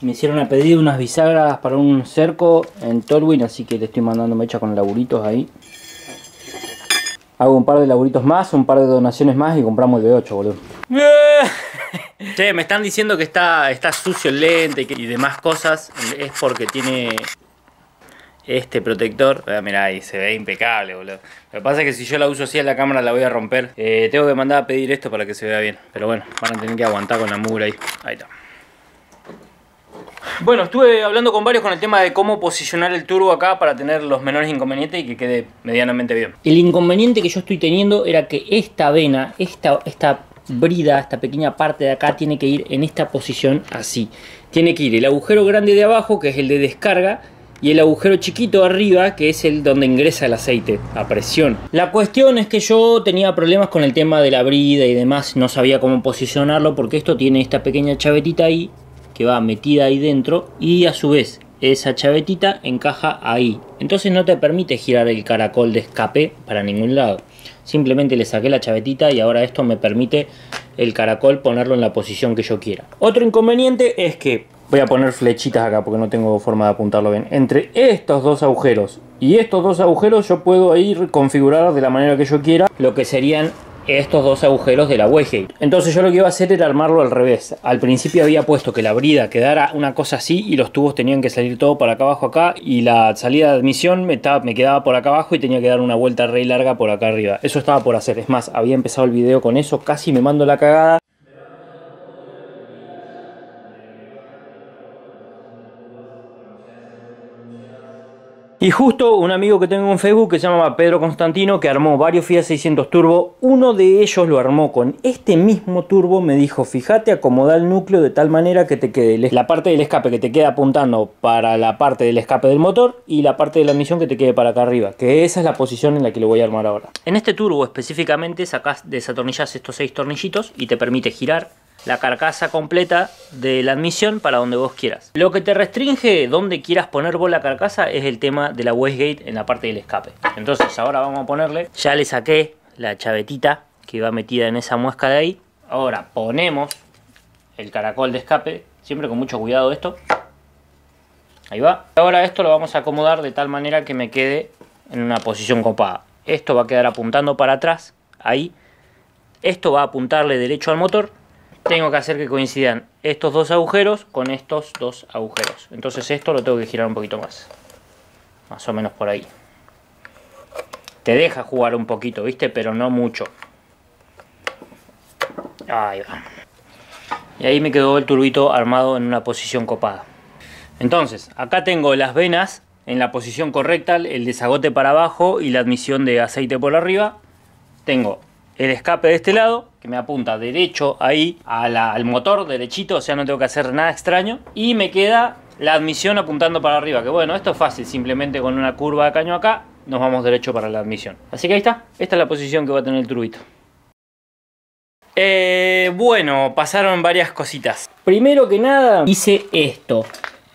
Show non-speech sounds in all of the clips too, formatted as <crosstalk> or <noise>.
Me hicieron a pedido unas bisagras para un cerco en Tolwyn, así que le estoy mandando mecha con laburitos ahí. Hago un par de laburitos más, un par de donaciones más y compramos el B8, boludo. <laughs> che, me están diciendo que está, está sucio el lente y demás cosas. Es porque tiene este protector. Ah, mirá, ahí se ve impecable, boludo. Lo que pasa es que si yo la uso así en la cámara la voy a romper. Eh, tengo que mandar a pedir esto para que se vea bien. Pero bueno, van a tener que aguantar con la mugre ahí. Ahí está. Bueno, estuve hablando con varios con el tema de cómo posicionar el turbo acá para tener los menores inconvenientes y que quede medianamente bien. El inconveniente que yo estoy teniendo era que esta vena, esta, esta brida, esta pequeña parte de acá tiene que ir en esta posición así. Tiene que ir el agujero grande de abajo, que es el de descarga, y el agujero chiquito arriba que es el donde ingresa el aceite a presión. La cuestión es que yo tenía problemas con el tema de la brida y demás, no sabía cómo posicionarlo porque esto tiene esta pequeña chavetita ahí que va metida ahí dentro y a su vez esa chavetita encaja ahí. Entonces no te permite girar el caracol de escape para ningún lado. Simplemente le saqué la chavetita y ahora esto me permite el caracol ponerlo en la posición que yo quiera. Otro inconveniente es que voy a poner flechitas acá porque no tengo forma de apuntarlo bien. Entre estos dos agujeros y estos dos agujeros yo puedo ir configurar de la manera que yo quiera lo que serían estos dos agujeros de la Wegate. Entonces yo lo que iba a hacer era armarlo al revés. Al principio había puesto que la brida quedara una cosa así y los tubos tenían que salir todo por acá abajo acá y la salida de admisión me, me quedaba por acá abajo y tenía que dar una vuelta re larga por acá arriba. Eso estaba por hacer. Es más, había empezado el video con eso, casi me mando la cagada. Y justo un amigo que tengo en Facebook que se llama Pedro Constantino que armó varios Fiat 600 Turbo. Uno de ellos lo armó con este mismo turbo. Me dijo, fíjate, acomoda el núcleo de tal manera que te quede la parte del escape que te queda apuntando para la parte del escape del motor y la parte de la admisión que te quede para acá arriba. Que esa es la posición en la que lo voy a armar ahora. En este turbo específicamente sacas, desatornillas estos seis tornillitos y te permite girar la carcasa completa de la admisión para donde vos quieras. Lo que te restringe donde quieras poner vos la carcasa es el tema de la wastegate en la parte del escape. Entonces ahora vamos a ponerle, ya le saqué la chavetita que va metida en esa muesca de ahí. Ahora ponemos el caracol de escape, siempre con mucho cuidado esto. Ahí va. Ahora esto lo vamos a acomodar de tal manera que me quede en una posición copada. Esto va a quedar apuntando para atrás, ahí. Esto va a apuntarle derecho al motor tengo que hacer que coincidan estos dos agujeros con estos dos agujeros. Entonces esto lo tengo que girar un poquito más. Más o menos por ahí. Te deja jugar un poquito, ¿viste? Pero no mucho. Ahí va. Y ahí me quedó el turbito armado en una posición copada. Entonces, acá tengo las venas en la posición correcta, el desagote para abajo y la admisión de aceite por arriba. Tengo el escape de este lado, que me apunta derecho ahí al motor, derechito, o sea, no tengo que hacer nada extraño. Y me queda la admisión apuntando para arriba, que bueno, esto es fácil, simplemente con una curva de caño acá, nos vamos derecho para la admisión. Así que ahí está, esta es la posición que va a tener el turbito. Eh, bueno, pasaron varias cositas. Primero que nada, hice esto.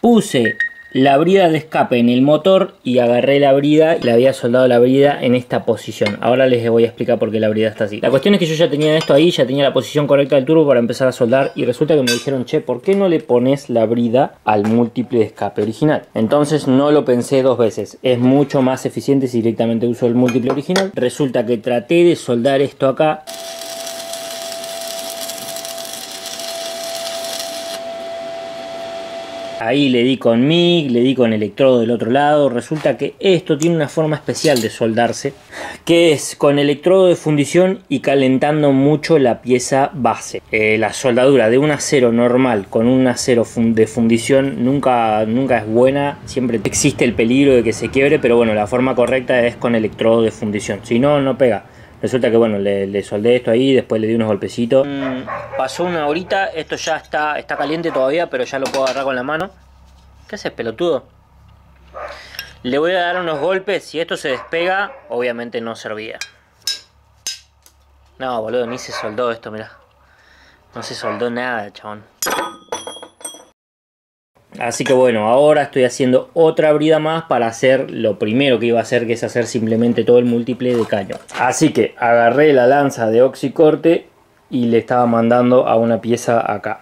Puse la brida de escape en el motor y agarré la brida y le había soldado la brida en esta posición. Ahora les voy a explicar por qué la brida está así. La cuestión es que yo ya tenía esto ahí, ya tenía la posición correcta del turbo para empezar a soldar y resulta que me dijeron, che, ¿por qué no le pones la brida al múltiple de escape original? Entonces no lo pensé dos veces. Es mucho más eficiente si directamente uso el múltiple original. Resulta que traté de soldar esto acá Ahí le di con MIG, le di con electrodo del otro lado. Resulta que esto tiene una forma especial de soldarse, que es con electrodo de fundición y calentando mucho la pieza base. Eh, la soldadura de un acero normal con un acero de fundición nunca, nunca es buena. Siempre existe el peligro de que se quiebre, pero bueno, la forma correcta es con electrodo de fundición. Si no, no pega. Resulta que bueno, le, soldé esto ahí, después le di unos golpecitos. Mm, pasó una horita, esto ya está, está caliente todavía, pero ya lo puedo agarrar con la mano. ¿Qué haces, pelotudo? Le voy a dar unos golpes, si esto se despega, obviamente no servía. No, boludo, ni se soldó esto, mirá. No se soldó nada, chabón. Así que bueno, ahora estoy haciendo otra brida más para hacer lo primero que iba a hacer, que es hacer simplemente todo el múltiple de caño. Así que agarré la lanza de oxicorte y le estaba mandando a una pieza acá.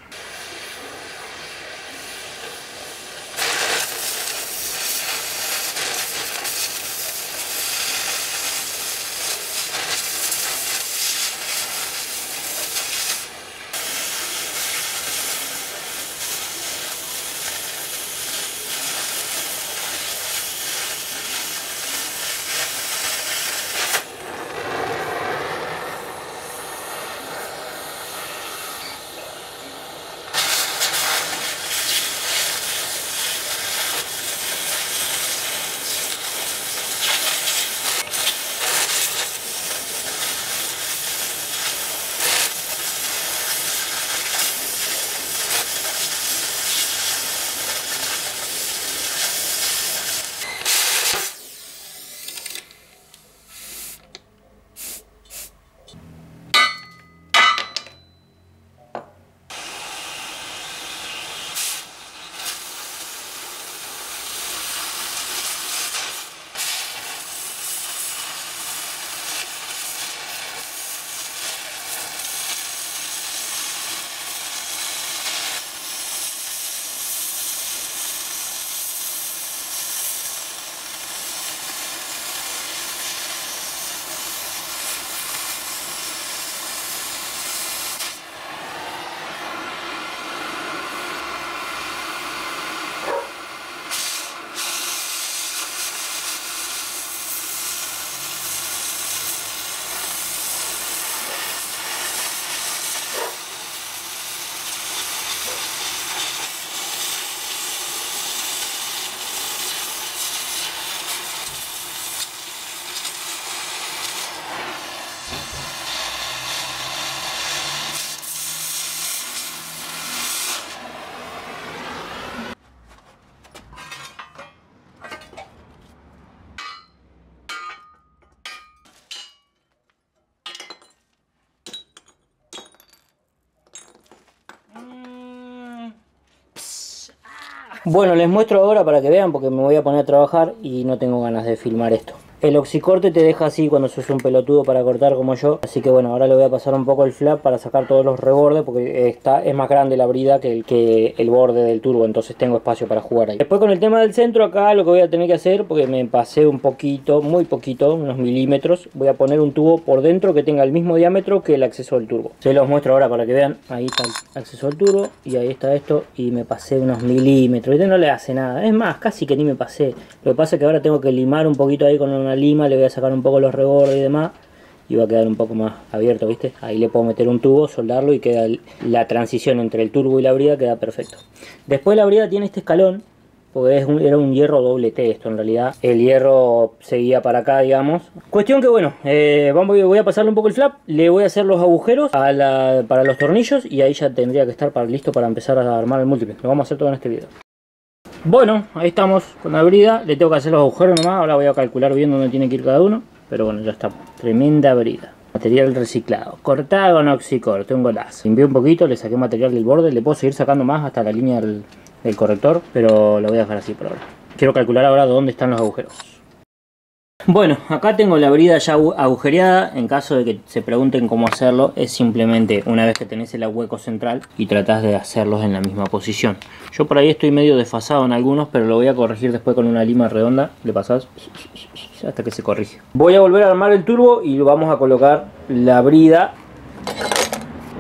Bueno, les muestro ahora para que vean porque me voy a poner a trabajar y no tengo ganas de filmar esto. El oxicorte te deja así cuando sos un pelotudo para cortar como yo. Así que bueno, ahora le voy a pasar un poco el flap para sacar todos los rebordes porque está, es más grande la brida que el, que el borde del turbo. Entonces tengo espacio para jugar ahí. Después con el tema del centro acá lo que voy a tener que hacer, porque me pasé un poquito, muy poquito, unos milímetros. Voy a poner un tubo por dentro que tenga el mismo diámetro que el acceso del turbo. Se los muestro ahora para que vean. Ahí está el acceso al turbo y ahí está esto. Y me pasé unos milímetros. Este no le hace nada. Es más, casi que ni me pasé. Lo que pasa es que ahora tengo que limar un poquito ahí con una lima, le voy a sacar un poco los rebordes y demás y va a quedar un poco más abierto, ¿viste? Ahí le puedo meter un tubo, soldarlo y queda la transición entre el turbo y la brida queda perfecto. Después la brida tiene este escalón, porque era un hierro doble T esto en realidad. El hierro seguía para acá, digamos. Cuestión que bueno, eh, vamos, voy a pasarle un poco el flap, le voy a hacer los agujeros para los tornillos y ahí ya tendría que estar para, listo para empezar a armar el múltiple. Lo vamos a hacer todo en este video. Bueno, ahí estamos con la brida. Le tengo que hacer los agujeros nomás. Ahora voy a calcular bien dónde tiene que ir cada uno. Pero bueno, ya está. Tremenda brida. Material reciclado. Cortada con oxicorte, un golazo. Limpié un poquito, le saqué material del borde. Le puedo seguir sacando más hasta la línea del, del corrector. Pero lo voy a dejar así por ahora. Quiero calcular ahora dónde están los agujeros. Bueno, acá tengo la brida ya agujereada, en caso de que se pregunten cómo hacerlo, es simplemente una vez que tenés el hueco central y tratás de hacerlos en la misma posición. Yo por ahí estoy medio desfasado en algunos, pero lo voy a corregir después con una lima redonda, le pasás hasta que se corrige. Voy a volver a armar el turbo y vamos a colocar la brida,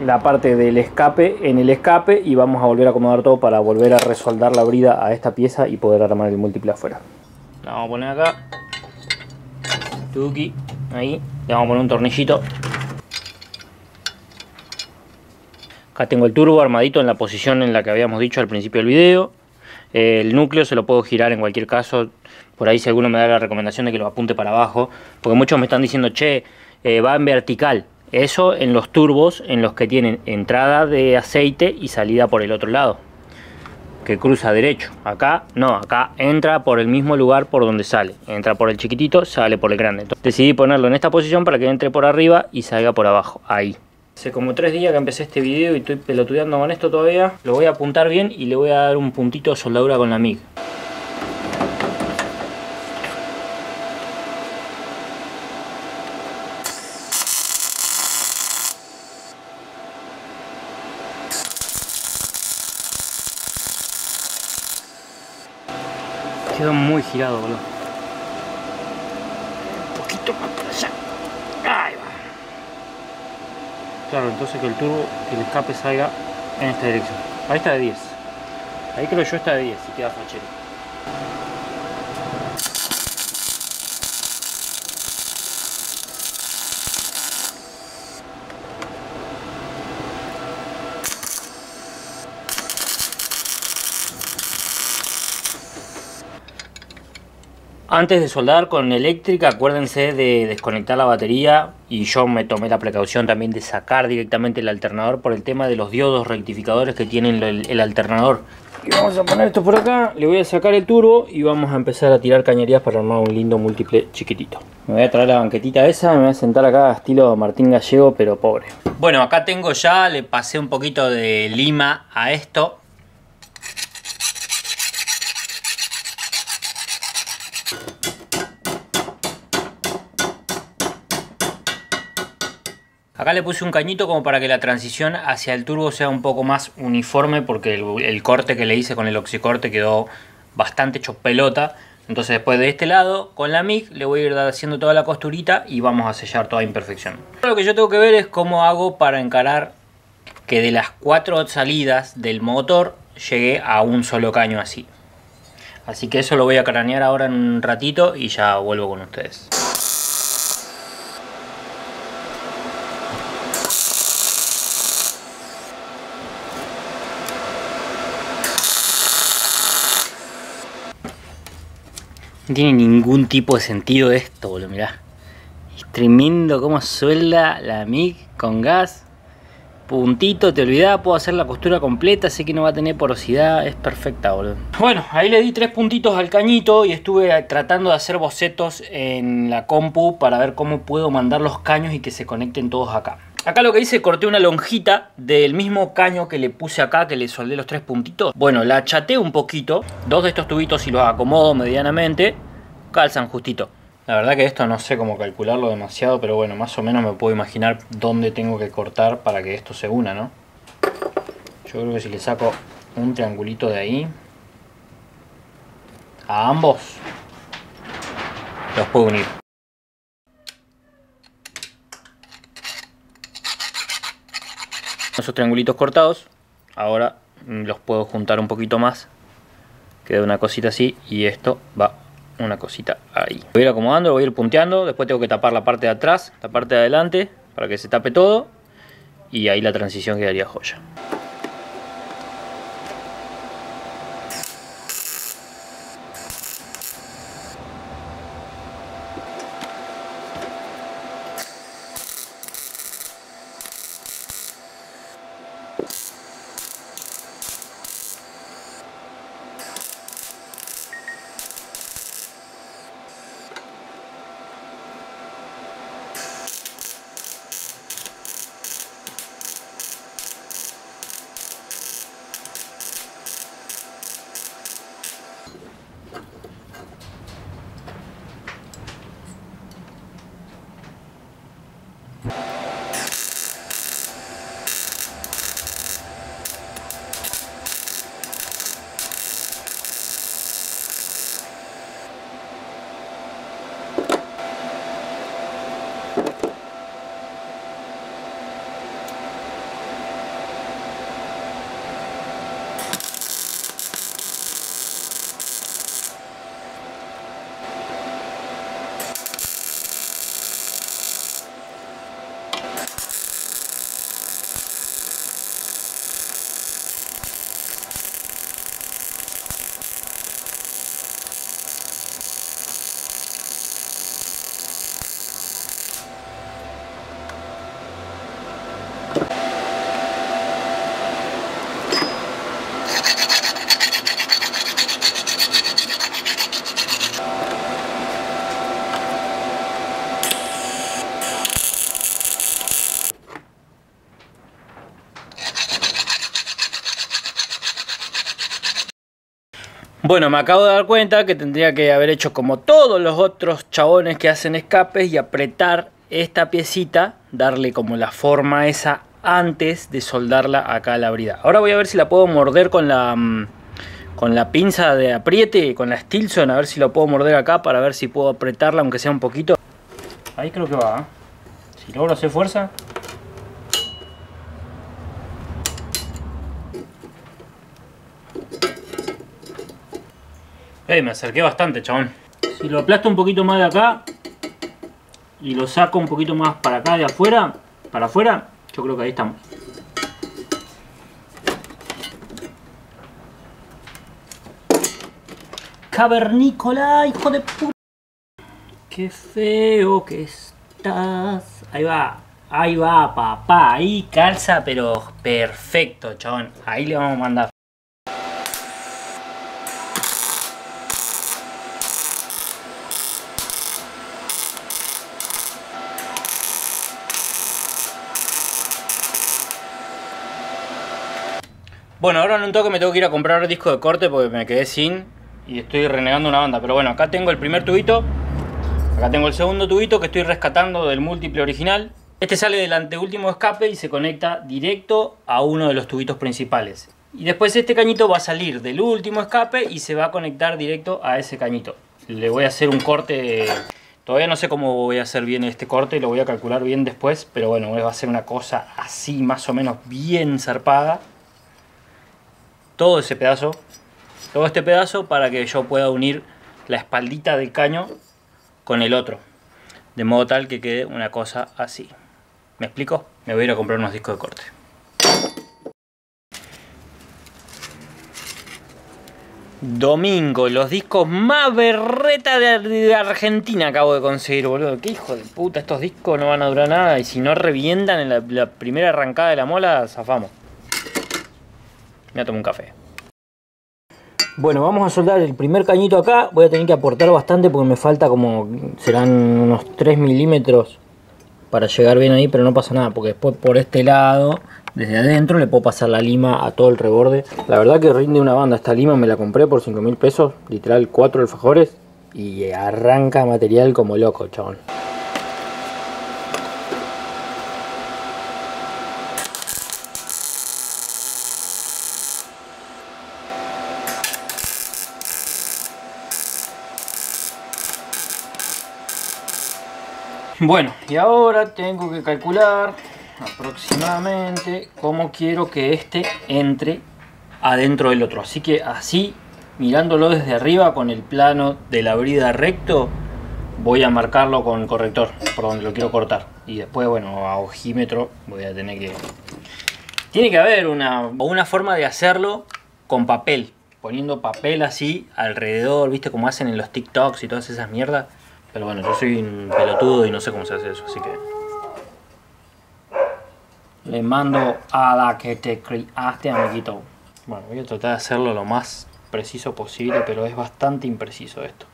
la parte del escape en el escape y vamos a volver a acomodar todo para volver a resoldar la brida a esta pieza y poder armar el múltiple afuera. La vamos a poner acá ahí, le vamos a poner un tornillito. Acá tengo el turbo armadito en la posición en la que habíamos dicho al principio del video. El núcleo se lo puedo girar en cualquier caso. Por ahí si alguno me da la recomendación de que lo apunte para abajo. Porque muchos me están diciendo, che, eh, va en vertical. Eso en los turbos en los que tienen entrada de aceite y salida por el otro lado que cruza derecho. Acá no, acá entra por el mismo lugar por donde sale. Entra por el chiquitito, sale por el grande. decidí ponerlo en esta posición para que entre por arriba y salga por abajo. Ahí. Hace como tres días que empecé este video y estoy pelotudeando con esto todavía. Lo voy a apuntar bien y le voy a dar un puntito de soldadura con la MIG. Quedó muy girado, boludo. Un poquito más para allá. Ahí va. Claro, entonces que el turbo, el escape salga en esta dirección. Ahí está de 10. Ahí creo yo está de 10 y queda fachero. Antes de soldar con eléctrica, acuérdense de desconectar la batería y yo me tomé la precaución también de sacar directamente el alternador por el tema de los diodos rectificadores que tiene el, alternador. Y vamos a poner esto por acá, le voy a sacar el turbo y vamos a empezar a tirar cañerías para armar un lindo múltiple chiquitito. Me voy a traer la banquetita esa, me voy a sentar acá estilo Martín Gallego, pero pobre. Bueno, acá tengo ya, le pasé un poquito de lima a esto Acá le puse un cañito como para que la transición hacia el turbo sea un poco más uniforme porque el, corte que le hice con el oxicorte quedó bastante hecho pelota. Entonces después de este lado, con la MIG, le voy a ir haciendo toda la costurita y vamos a sellar toda imperfección. Lo que yo tengo que ver es cómo hago para encarar que de las cuatro salidas del motor llegue a un solo caño así. Así que eso lo voy a cranear ahora en un ratito y ya vuelvo con ustedes. No tiene ningún tipo de sentido esto, boludo, mirá. Es cómo suelda la MIG con gas. Puntito, te olvidás, puedo hacer la costura completa, sé que no va a tener porosidad, es perfecta, boludo. Bueno, ahí le di tres puntitos al cañito y estuve tratando de hacer bocetos en la compu para ver cómo puedo mandar los caños y que se conecten todos acá. Acá lo que hice, corté una lonjita del mismo caño que le puse acá, que le soldé los tres puntitos. Bueno, la achaté un poquito. Dos de estos tubitos, si los acomodo medianamente, calzan justito. La verdad que esto no sé cómo calcularlo demasiado, pero bueno, más o menos me puedo imaginar dónde tengo que cortar para que esto se una, ¿no? Yo creo que si le saco un triangulito de ahí a ambos, los puedo unir. Esos triangulitos cortados, ahora los puedo juntar un poquito más. Queda una cosita así y esto va una cosita ahí. Voy a ir acomodando, voy a ir punteando, después tengo que tapar la parte de atrás, la parte de adelante, para que se tape todo. Y ahí la transición quedaría joya. Bueno, me acabo de dar cuenta que tendría que haber hecho como todos los otros chabones que hacen escapes y apretar esta piecita, darle como la forma esa antes de soldarla acá a la brida. Ahora voy a ver si la puedo morder con la mm, con la pinza de apriete, con la Stilson, a ver si lo puedo morder acá para ver si puedo apretarla aunque sea un poquito. Ahí creo que va. ¿eh? Si logro hacer fuerza, Eh, me acerqué bastante, chabón. Si lo aplasto un poquito más de acá y lo saco un poquito más para acá de afuera, para afuera, yo creo que ahí estamos. Cavernícola, hijo de puta. Qué feo que estás. Ahí va, ahí va, papá. Ahí calza, pero perfecto, chabón. Ahí le vamos a mandar. Bueno, ahora en un toque me tengo que ir a comprar el disco de corte porque me quedé sin y estoy renegando una banda. Pero bueno, acá tengo el primer tubito, acá tengo el segundo tubito que estoy rescatando del múltiple original. Este sale del anteúltimo escape y se conecta directo a uno de los tubitos principales. Y después este cañito va a salir del último escape y se va a conectar directo a ese cañito. Le voy a hacer un corte... Todavía no sé cómo voy a hacer bien este corte, lo voy a calcular bien después, pero bueno, va a ser una cosa así más o menos bien zarpada todo ese pedazo, todo este pedazo para que yo pueda unir la espaldita del caño con el otro. De modo tal que quede una cosa así. ¿Me explico? Me voy a ir a comprar unos discos de corte. Domingo, los discos más berreta de, Argentina acabo de conseguir, boludo. Qué hijo de puta, estos discos no van a durar nada y si no revientan en la, la primera arrancada de la mola, zafamos. Me voy a tomar un café. Bueno, vamos a soldar el primer cañito acá. Voy a tener que aportar bastante porque me falta como... Serán unos 3 milímetros para llegar bien ahí, pero no pasa nada, porque después por este lado, desde adentro, le puedo pasar la lima a todo el reborde. La verdad que rinde una banda, esta lima me la compré por 5 mil pesos, literal 4 alfajores, y arranca material como loco, chabón. Bueno, y ahora tengo que calcular aproximadamente cómo quiero que este entre adentro del otro. Así que así, mirándolo desde arriba con el plano de la brida recto, voy a marcarlo con corrector por donde lo quiero cortar. Y después, bueno, a ojímetro voy a tener que... Tiene que haber una, una forma de hacerlo con papel. Poniendo papel así alrededor, ¿viste? Como hacen en los TikToks y todas esas mierdas pero bueno, yo soy un pelotudo y no sé cómo se hace eso, así que... Le mando a la que te criaste, amiguito. Bueno, voy a tratar de hacerlo lo más preciso posible, pero es bastante impreciso esto.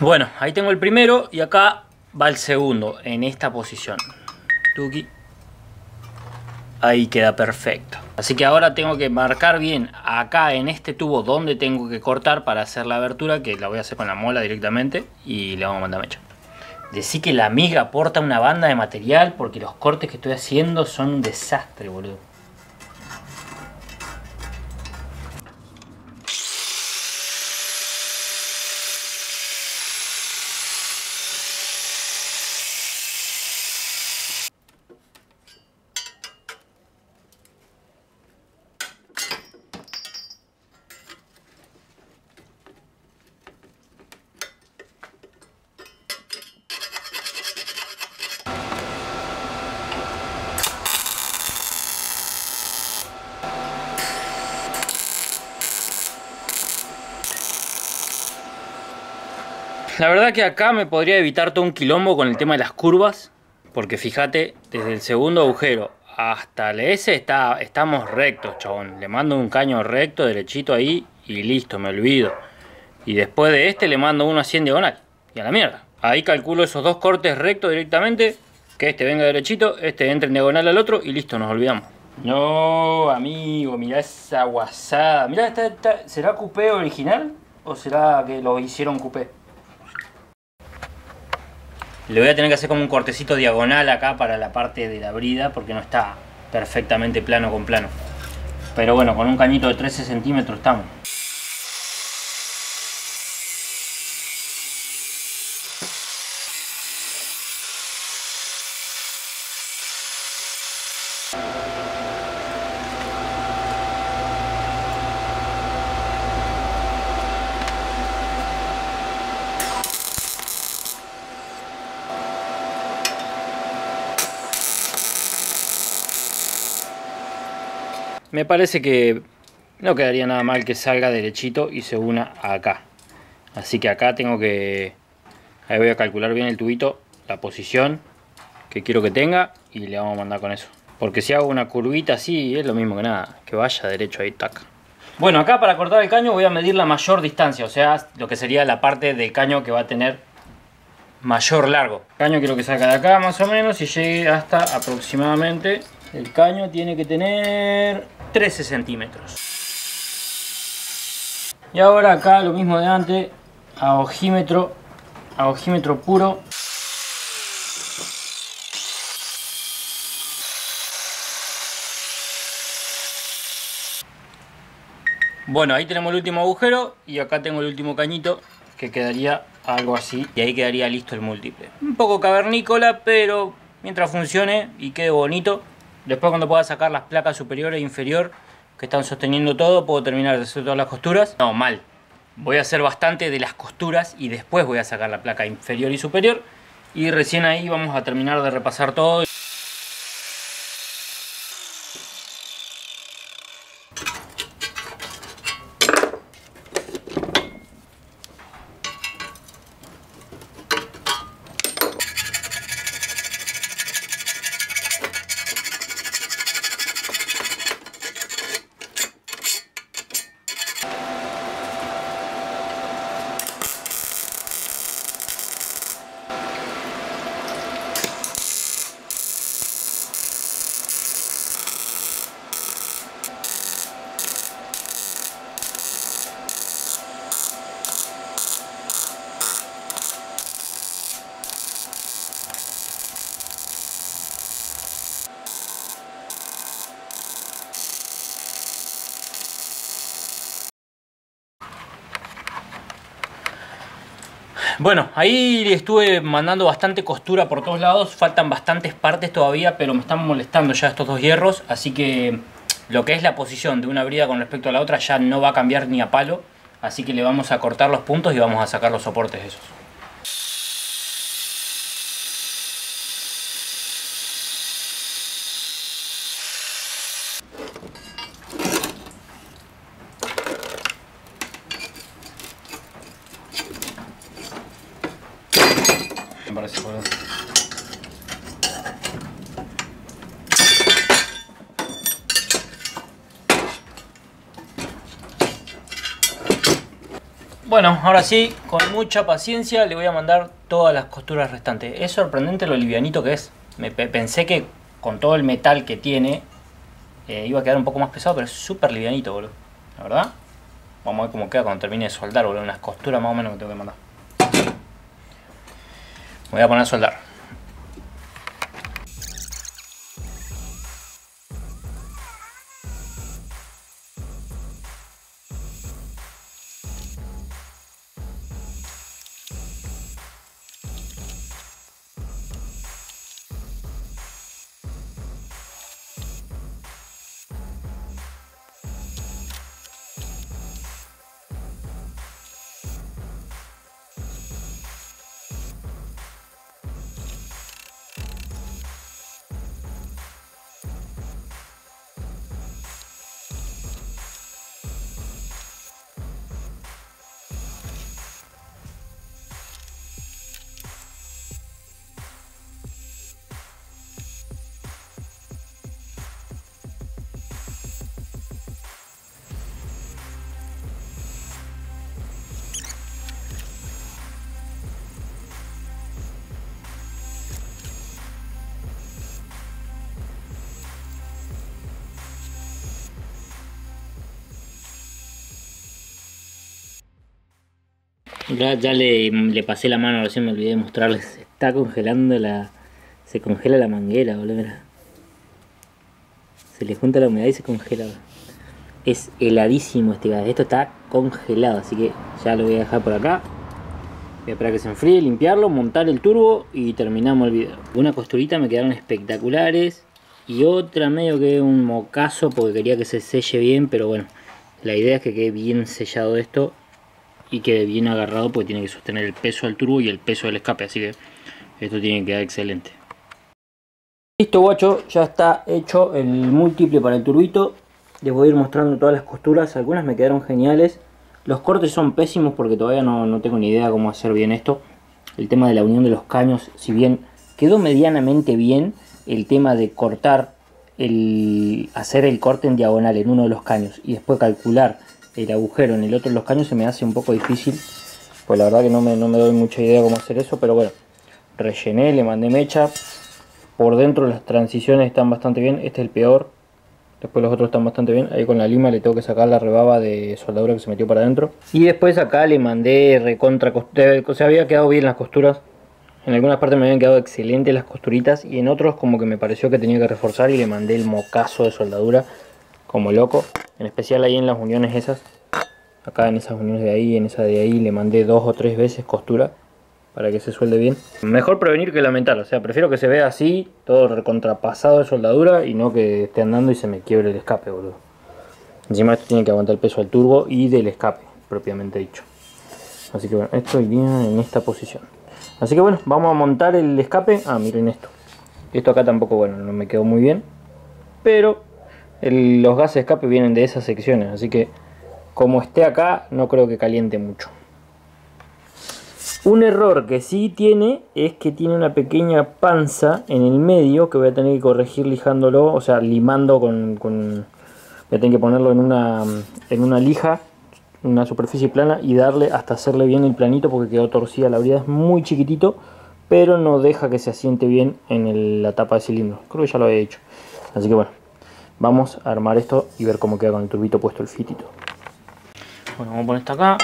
Bueno, ahí tengo el primero y acá va el segundo, en esta posición. Tuki. Ahí queda perfecto. Así que ahora tengo que marcar bien acá en este tubo donde tengo que cortar para hacer la abertura, que la voy a hacer con la mola directamente y le vamos a mandar mecha. Decí que la miga aporta una banda de material porque los cortes que estoy haciendo son un desastre, boludo. La verdad que acá me podría evitar todo un quilombo con el tema de las curvas. Porque fíjate, desde el segundo agujero hasta el S está, estamos rectos, chabón. Le mando un caño recto, derechito ahí y listo, me olvido. Y después de este le mando uno así en diagonal. Y a la mierda. Ahí calculo esos dos cortes rectos directamente. Que este venga derechito, este entre en diagonal al otro y listo, nos olvidamos. No, amigo, mira esa guasada. Mira, esta, ¿será coupé original? ¿O será que lo hicieron coupé? Le voy a tener que hacer como un cortecito diagonal acá para la parte de la brida porque no está perfectamente plano con plano. Pero bueno, con un cañito de 13 centímetros estamos. Me parece que no quedaría nada mal que salga derechito y se una acá. Así que acá tengo que... Ahí voy a calcular bien el tubito, la posición que quiero que tenga y le vamos a mandar con eso. Porque si hago una curvita así es lo mismo que nada, que vaya derecho ahí, tac. Bueno, acá para cortar el caño voy a medir la mayor distancia, o sea, lo que sería la parte del caño que va a tener mayor largo. El caño quiero que salga de acá más o menos y llegue hasta aproximadamente... El caño tiene que tener 13 centímetros. Y ahora acá lo mismo de antes, a ojímetro, a puro. Bueno, ahí tenemos el último agujero y acá tengo el último cañito que quedaría algo así y ahí quedaría listo el múltiple. Un poco cavernícola, pero mientras funcione y quede bonito, Después cuando pueda sacar las placas superior e inferior que están sosteniendo todo, puedo terminar de hacer todas las costuras. No, mal. Voy a hacer bastante de las costuras y después voy a sacar la placa inferior y superior. Y recién ahí vamos a terminar de repasar todo. Bueno, ahí estuve mandando bastante costura por todos lados. Faltan bastantes partes todavía, pero me están molestando ya estos dos hierros. Así que lo que es la posición de una brida con respecto a la otra ya no va a cambiar ni a palo. Así que le vamos a cortar los puntos y vamos a sacar los soportes esos. Bueno, ahora sí, con mucha paciencia le voy a mandar todas las costuras restantes. Es sorprendente lo livianito que es. Me pensé que con todo el metal que tiene eh, iba a quedar un poco más pesado, pero es súper livianito, boludo. La verdad. Vamos a ver cómo queda cuando termine de soldar, boludo. Unas costuras más o menos que tengo que mandar. Voy a poner a soldar. Ya, le, pasé la mano, recién me olvidé de mostrarles. Está congelando la. Se congela la manguera, boludo. Se le junta la humedad y se congela. Es heladísimo este gas. Esto está congelado, así que ya lo voy a dejar por acá. Voy a esperar que se enfríe, limpiarlo, montar el turbo y terminamos el video. Una costurita me quedaron espectaculares. Y otra medio que un mocazo porque quería que se selle bien, pero bueno. La idea es que quede bien sellado esto y quede bien agarrado porque tiene que sostener el peso del turbo y el peso del escape así que esto tiene que quedar excelente. Listo guacho ya está hecho el múltiple para el turbito. Les voy a ir mostrando todas las costuras algunas me quedaron geniales. Los cortes son pésimos porque todavía no, no tengo ni idea cómo hacer bien esto. El tema de la unión de los caños si bien quedó medianamente bien el tema de cortar el hacer el corte en diagonal en uno de los caños y después calcular el agujero en el otro de los caños se me hace un poco difícil. Pues la verdad que no me, no me doy mucha idea cómo hacer eso, pero bueno. Rellené, le mandé mecha. Por dentro las transiciones están bastante bien. Este es el peor. Después los otros están bastante bien. Ahí con la lima le tengo que sacar la rebaba de soldadura que se metió para adentro. Y después acá le mandé recontra... O sea, había quedado bien las costuras. En algunas partes me habían quedado excelentes las costuritas. Y en otros como que me pareció que tenía que reforzar y le mandé el mocazo de soldadura como loco. En especial ahí en las uniones esas. Acá en esas uniones de ahí, en esa de ahí, le mandé dos o tres veces costura para que se suelde bien. Mejor prevenir que lamentar, o sea, prefiero que se vea así, todo recontrapasado de soldadura y no que esté andando y se me quiebre el escape, boludo. Encima esto tiene que aguantar el peso del turbo y del escape, propiamente dicho. Así que bueno, esto iría en esta posición. Así que bueno, vamos a montar el escape. Ah, miren esto. Esto acá tampoco, bueno, no me quedó muy bien. Pero los gases de escape vienen de esas secciones, así que como esté acá no creo que caliente mucho. Un error que sí tiene es que tiene una pequeña panza en el medio que voy a tener que corregir lijándolo, o sea, limando con... con voy a tener que ponerlo en una, en una lija, una superficie plana y darle hasta hacerle bien el planito porque quedó torcida. La brida es muy chiquitito, pero no deja que se asiente bien en la tapa de cilindro. Creo que ya lo había hecho. Así que bueno, Vamos a armar esto y ver cómo queda con el turbito puesto el fitito. Bueno, vamos a poner esto acá.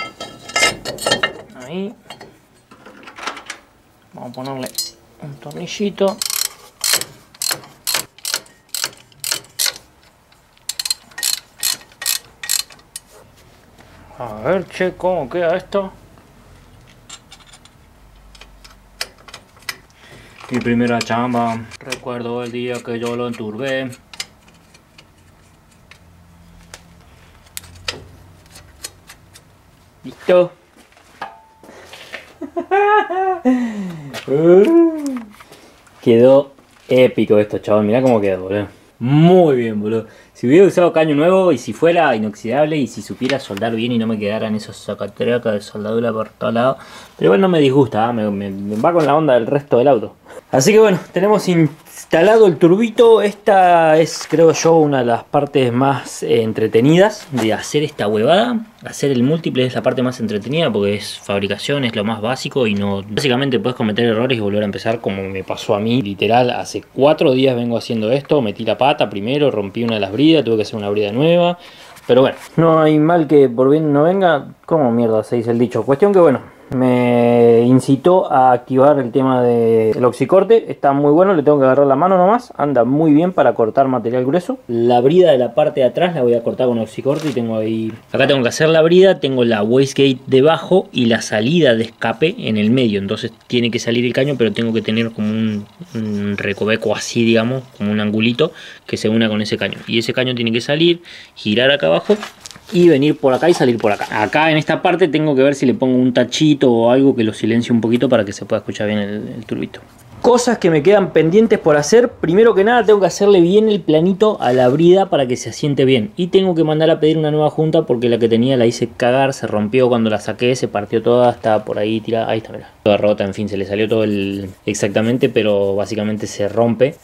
Ahí. Vamos a ponerle un tornillito. A ver, che, cómo queda esto. Mi primera chamba. Recuerdo el día que yo lo enturbé. Quedó épico esto, chaval. Mirá cómo quedó, boludo. Muy bien, boludo. Si hubiera usado caño nuevo y si fuera inoxidable y si supiera soldar bien y no me quedaran esos sacatracas de soldadura por todos lados. Pero bueno, no me disgusta, ¿ah? me va con la onda del resto del auto. Así que bueno, tenemos instalado el turbito. Esta es, creo yo, una de las partes más entretenidas de hacer esta huevada. Hacer el múltiple es la parte más entretenida porque es fabricación, es lo más básico y no... Básicamente puedes cometer errores y volver a empezar como me pasó a mí. Literal, hace cuatro días vengo haciendo esto. Metí la pata primero, rompí una de las bridas, tuve que hacer una brida nueva. Pero bueno, no hay mal que por bien no venga. ¿Cómo mierda se dice el dicho? Cuestión que bueno, me incitó a activar el tema del oxicorte. Está muy bueno, le tengo que agarrar la mano nomás. Anda muy bien para cortar material grueso. La brida de la parte de atrás la voy a cortar con oxicorte y tengo ahí... Acá tengo que hacer la brida, tengo la wastegate debajo y la salida de escape en el medio. Entonces tiene que salir el caño, pero tengo que tener como un, un recoveco así, digamos, como un angulito que se una con ese caño. Y ese caño tiene que salir, girar acá abajo y venir por acá y salir por acá. Acá en esta parte tengo que ver si le pongo un tachito o algo que lo silencie un poquito para que se pueda escuchar bien el, turbito. Cosas que me quedan pendientes por hacer. Primero que nada tengo que hacerle bien el planito a la brida para que se asiente bien. Y tengo que mandar a pedir una nueva junta porque la que tenía la hice cagar, se rompió cuando la saqué, se partió toda, está por ahí tirada. Ahí está, mira. Toda rota, en fin, se le salió todo el... exactamente, pero básicamente se rompe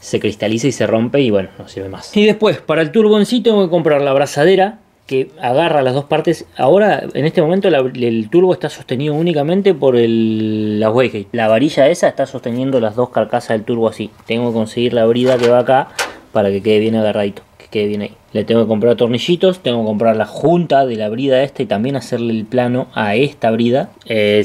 se cristaliza y se rompe y bueno, no sirve más. Y después, para el turbo en sí tengo que comprar la abrazadera que agarra las dos partes. Ahora, en este momento, el turbo está sostenido únicamente por el, la. La varilla esa está sosteniendo las dos carcasas del turbo así. Tengo que conseguir la brida que va acá para que quede bien agarradito, que quede bien ahí. Le tengo que comprar tornillitos, tengo que comprar la junta de la brida esta y también hacerle el plano a esta brida.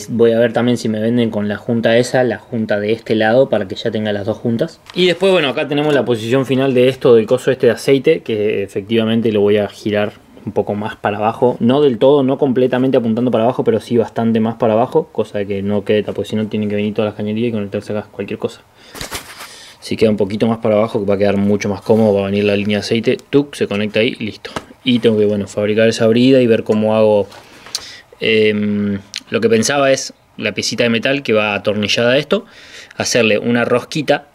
voy a ver también si me venden con la junta esa, la junta de este lado para que ya tenga las dos juntas. Y después, bueno, acá tenemos la posición final de esto, del coso este de aceite, que efectivamente lo voy a girar un poco más para abajo, no del todo, no completamente apuntando para abajo, pero sí bastante más para abajo, cosa de que no quede porque si no tienen que venir todas las cañerías y conectarse acá cualquier cosa. Si queda un poquito más para abajo, que va a quedar mucho más cómodo, va a venir la línea de aceite, tuk, se conecta ahí, listo. Y tengo que, bueno, fabricar esa brida y ver cómo hago... Em, lo que pensaba es la piecita de metal que va atornillada a esto, hacerle una rosquita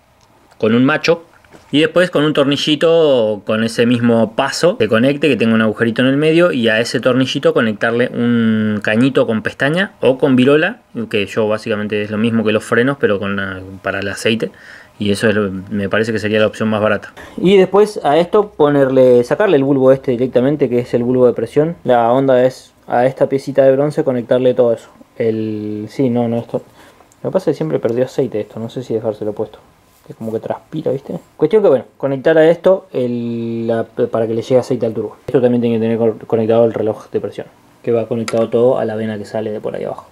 con un macho y después con un tornillito con ese mismo paso que conecte, que tenga un agujerito en el medio y a ese tornillito conectarle un cañito con pestaña o con virola, que yo básicamente es lo mismo que los frenos pero con para el aceite. Y eso me parece que sería la opción más barata. Y después a esto ponerle, sacarle el bulbo este directamente, que es el bulbo de presión. La onda es a esta piecita de bronce conectarle todo eso. El, sí, no, no, esto. Lo que pasa es que siempre perdió aceite esto, no sé si dejárselo puesto que como que transpira, ¿viste? Cuestión que, bueno, conectar a esto para que le llegue aceite al turbo. Esto también tiene que tener conectado el reloj de presión, que va conectado todo a la vena que sale de por ahí abajo.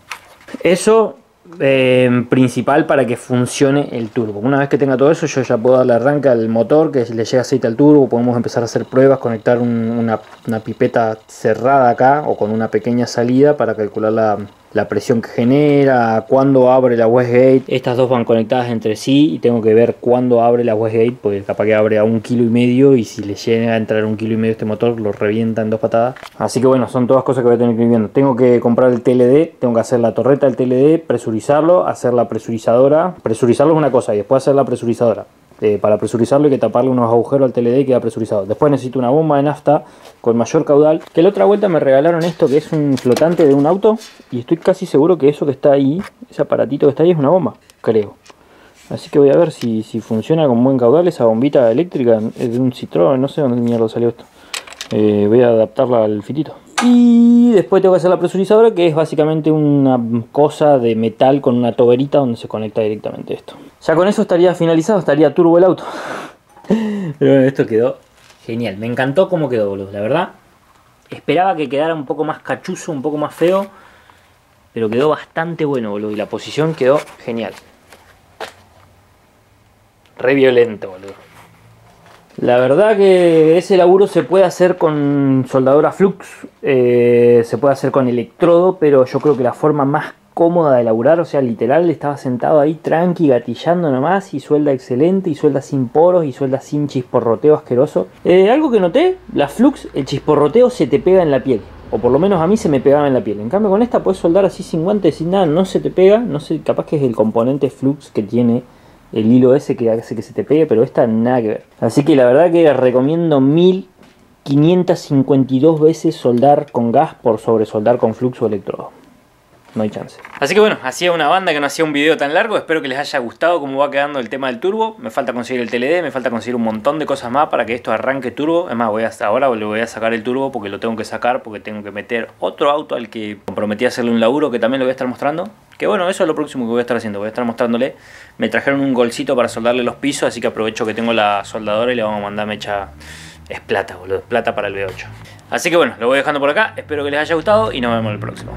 Eso eh, principal para que funcione el turbo. Una vez que tenga todo eso, yo ya puedo darle arranque al motor, que le llegue aceite al turbo, podemos empezar a hacer pruebas, conectar una pipeta cerrada acá o con una pequeña salida para calcular la, la presión que genera, cuándo abre la Westgate. Estas dos van conectadas entre sí y tengo que ver cuándo abre la Westgate, porque capaz que abre a un kilo y medio y si le llega a entrar un kilo y medio este motor lo revienta en dos patadas. Así que bueno, son todas cosas que voy a tener que ir viendo. Tengo que comprar el TLD, tengo que hacer la torreta del TLD, presurizarlo, hacer la presurizadora. Presurizarlo es una cosa y después hacer la presurizadora. Eh, para presurizarlo hay que taparle unos agujeros al TLD y queda presurizado. Después necesito una bomba de nafta con mayor caudal. Que la otra vuelta me regalaron esto que es un flotante de un auto. Y estoy casi seguro que eso que está ahí, ese aparatito que está ahí es una bomba, creo. Así que voy a ver si, funciona con buen caudal esa bombita eléctrica. Es de un Citroën, no sé dónde mierda salió esto. Eh, voy a adaptarla al fitito. Y después tengo que hacer la presurizadora, que es básicamente una cosa de metal con una toberita donde se conecta directamente esto. Ya con eso estaría finalizado, estaría turbo el auto. <laughs> Pero bueno, esto quedó genial. Me encantó cómo quedó, boludo. La verdad, esperaba que quedara un poco más cachuzo, un poco más feo. Pero quedó bastante bueno, boludo. Y la posición quedó genial. Re violento, boludo. La verdad que ese laburo se puede hacer con soldadura flux, eh, se puede hacer con electrodo, pero yo creo que la forma más cómoda de laburar, o sea, literal estaba sentado ahí tranqui, gatillando nomás, y suelda excelente, y suelda sin poros, y suelda sin chisporroteo asqueroso. Eh, algo que noté, la Flux, el chisporroteo se te pega en la piel. O por lo menos a mí se me pegaba en la piel. En cambio con esta puedes soldar así sin guantes, sin nada, no se te pega. No sé, capaz que es el componente Flux que tiene el hilo ese que hace que se te pegue, pero esta nada que ver. Así que la verdad que recomiendo 1552 veces soldar con gas por sobre soldar con flux o electrodo no hay chance. Así que bueno, hacía una banda que no hacía un video tan largo. Espero que les haya gustado cómo va quedando el tema del turbo. Me falta conseguir el TLD, me falta conseguir un montón de cosas más para que esto arranque turbo. Es más, voy hasta ahora le voy a sacar el turbo porque lo tengo que sacar porque tengo que meter otro auto al que comprometí a hacerle un laburo que también lo voy a estar mostrando. Que bueno, eso es lo próximo que voy a estar haciendo. Voy a estar mostrándole. Me trajeron un golcito para soldarle los pisos, así que aprovecho que tengo la soldadora y le vamos a mandar mecha. Es plata, boludo. Plata para el V8. Así que bueno, lo voy dejando por acá. Espero que les haya gustado y nos vemos en el próximo.